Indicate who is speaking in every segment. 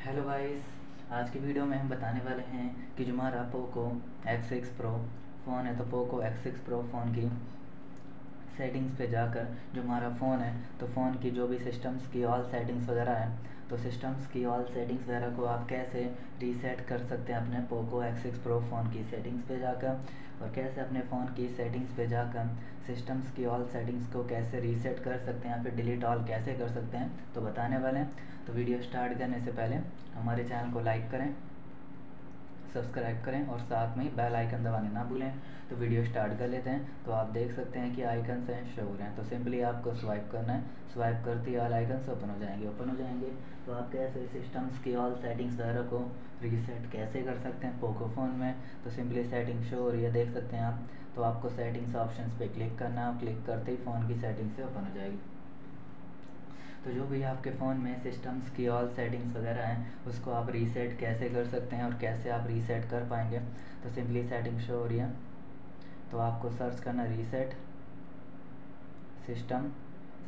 Speaker 1: Hello guys आज की video में हम बताने वाले हैं कि जो हमारा पोको X6 प्रो फ़ोन है तो Poco X six pro phone की सेटिंग्स पे जाकर जो हमारा फ़ोन है तो फ़ोन की जो भी सिस्टम्स की ऑल सेटिंग्स वगैरह है तो सिस्टम्स की ऑल सेटिंग्स वगैरह को आप कैसे रीसेट कर सकते हैं अपने पोको X6 प्रो फ़ोन की सेटिंग्स पे जाकर? और कैसे अपने फ़ोन की सेटिंग्स पे जाकर सिस्टम्स की ऑल सेटिंग्स को कैसे रीसेट कर सकते हैं या फिर डिलीट ऑल कैसे कर सकते हैं तो बताने वाले हैं। तो वीडियो स्टार्ट करने से पहले हमारे चैनल को लाइक करें। सब्सक्राइब करें और साथ में ही बेल आइकन दबाने ना भूलें। तो वीडियो स्टार्ट कर लेते हैं। तो आप देख सकते हैं कि आइकन हैं, शो हो रहे हैं। तो सिंपली आपको स्वाइप करना है। स्वाइप करते ही ऑल आइकन्स ओपन हो जाएँगे ओपन हो जाएँगे। तो आप कैसे सिस्टम्स की ऑल सेटिंग्स वगैरह को रीसेट कैसे कर सकते हैं पोको फ़ोन में? तो सिंपली सेटिंग शो हो रही है, देख सकते हैं आप। तो आपको सेटिंग्स ऑप्शन पर क्लिक करना है। क्लिक करते ही फ़ोन की सेटिंग से ओपन हो जाएगी। तो जो भी आपके फ़ोन में सिस्टम्स की ऑल सेटिंग्स वगैरह हैं, उसको आप रीसेट कैसे कर सकते हैं और कैसे आप रीसेट कर पाएँगे? तो सिंपली सेटिंग शो हो रही है। तो आपको सर्च करना रीसेट सिस्टम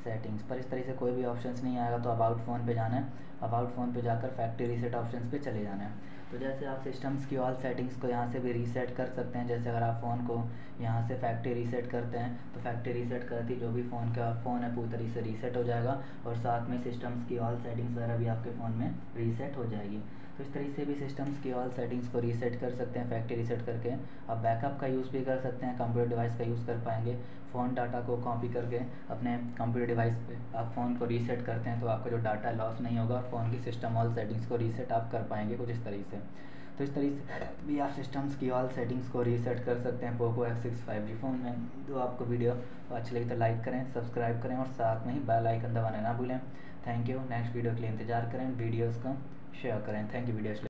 Speaker 1: सेटिंग्स पर इस तरीके से कोई भी ऑप्शंस नहीं आएगा तो अबाउट फ़ोन पे जाना है। अबाउट फ़ोन पे जाकर फैक्ट्री रीसेट ऑप्शंस पे चले जाना है। तो जैसे आप सिस्टम्स की ऑल सेटिंग्स को यहाँ से भी रीसेट कर सकते हैं, जैसे अगर आप फ़ोन को यहाँ से फैक्ट्री रीसेट करते हैं तो फैक्ट्री रीसेट करती जो भी फ़ोन का फ़ोन है पूरी तरीके से रीसेट हो जाएगा और साथ में सिस्टम्स की ऑल सेटिंग्स वगैरह भी आपके फ़ोन में रीसेट हो जाएगी। तो इस तरीके से भी सिस्टम्स की ऑल सेटिंग्स को रीसेट कर सकते हैं फैक्ट्री रीसेट करके। आप बैकअप का यूज़ भी कर सकते हैं कंप्यूटर डिवाइस का यूज़ कर पाएँगे फ़ोन डाटा को कॉपी करके अपने कंप्यूटर डिवाइस पे आप फ़ोन को रीसेट करते हैं तो आपका जो डाटा लॉस नहीं होगा और फ़ोन की सिस्टम ऑल सेटिंग्स को रीसेट आप कर पाएँगे कुछ इस तरीके से। तो इस तरीके से भी आप सिस्टम्स की ऑल सेटिंग्स को रीसेट कर सकते हैं Poco F six five G phone में। तो आपको वीडियो अच्छी लगी तो लाइक करें सब्सक्राइब करें और साथ में ही बेल आइकन दबाना ना भूलें। थैंक यू नेक्स्ट वीडियो के लिए इंतज़ार करें। वीडियोज़ को शेयर करें। Thank you video